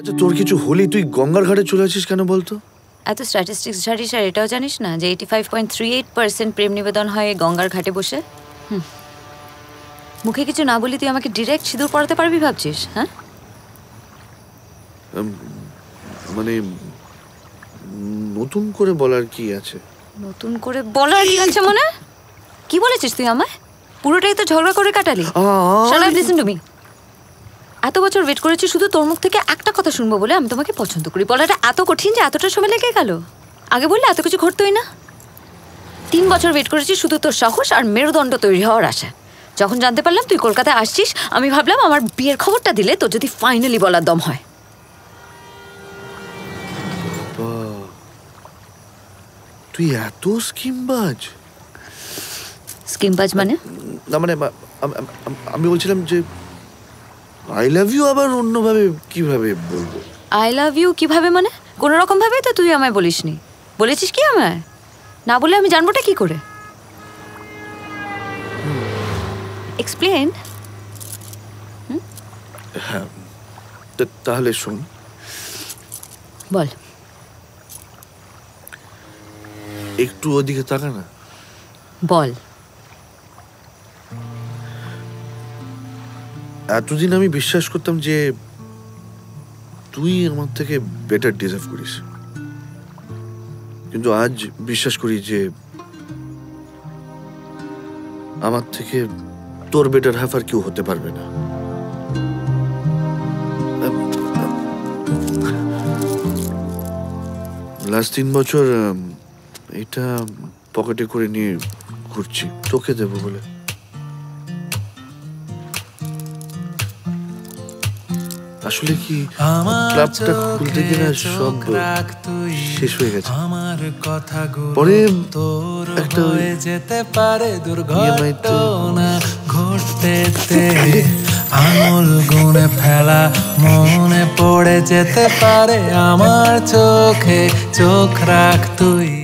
আচ্ছা তোর কিছু হলি তুই গঙ্গার ঘাটে চলে আসিস কেন বলতো? এত স্ট্যাটিস্টিক্স ঝাড়িস আর এটাও জানিস না যে eighty five point three eight percent প্রেম নিবেদন হয় গঙ্গার ঘাটে বসে? হুম। মুখে কিছু না বলি তুই আমাকে ডিরেক্ট সিঁদুর পড়াতে পারবি ভাবছিস হ্যাঁ? মানে নতুন করে বলার কি আছে? নতুন করে বলার কি আছে মনে? কি বলেছিস তুই আমায়? পুরোটাই তো ঝগড়া করে কাটালি। শালা লিসেন টু মি এত বছর ওয়েট করেছি শুধু তোর মুখ থেকে একটা কথা শুনব বলে আমি তোমাকে পছন্দ করি। বলাটা এত কঠিন যে এতটা সময় লেগে গেল। আগে বললে এত কিছু ঘটতোই না। তিন বছর ওয়েট করেছি শুধু তোর সাহস আর মেরুদণ্ড তৈরি হওয়ার আশা। যখন জানতে পারলাম তুই কলকাতায় আসছিস আমি ভাবলাম আমার বিয়ের খবরটা দিলে তোর যদি ফাইনালি বলার দম হয়। তুই এত স্কিমবাজ। স্কিমবাজ মানে? না মানে আমি বলছিলাম যে আই লাভ ইউ আবার অন্যভাবে কীভাবে বলব? আই লাভ ইউ কীভাবে মানে? কোনো রকম ভাবেই তো তুই আমায় বলিসনি। বলেছিস কি আমায়? না বলে আমি জানবোটা কি করে? এক্সপ্লেন তা- তাহলে শোন। বল। একটু ওদিকে তাকা না বল। এতদিন আমি বিশ্বাস করতাম যে তুই আমার থেকে বেটার ডিজার্ভ করিস। কিন্তু আজ বিশ্বাস করি যে আমার থেকে তোর বেটার হাফ আর কেউ হতে পারবে না। লাস্ট তিন বছর এটা পকেটে করে নিয়ে ঘুরছি। তোকে দেবো বলে। আসলে কি ক্লাবটা খুলতে গিয়ে সব শেষ হয়ে গেছে। আমার কথাগুলো পরে একটা হয়ে যেতে পারে দুর্ঘটনা ঘটতে আঙুল গুনে ফেলা মনে পড়ে যেতে পারে আমার চোখে। চোখ রাখ তুই।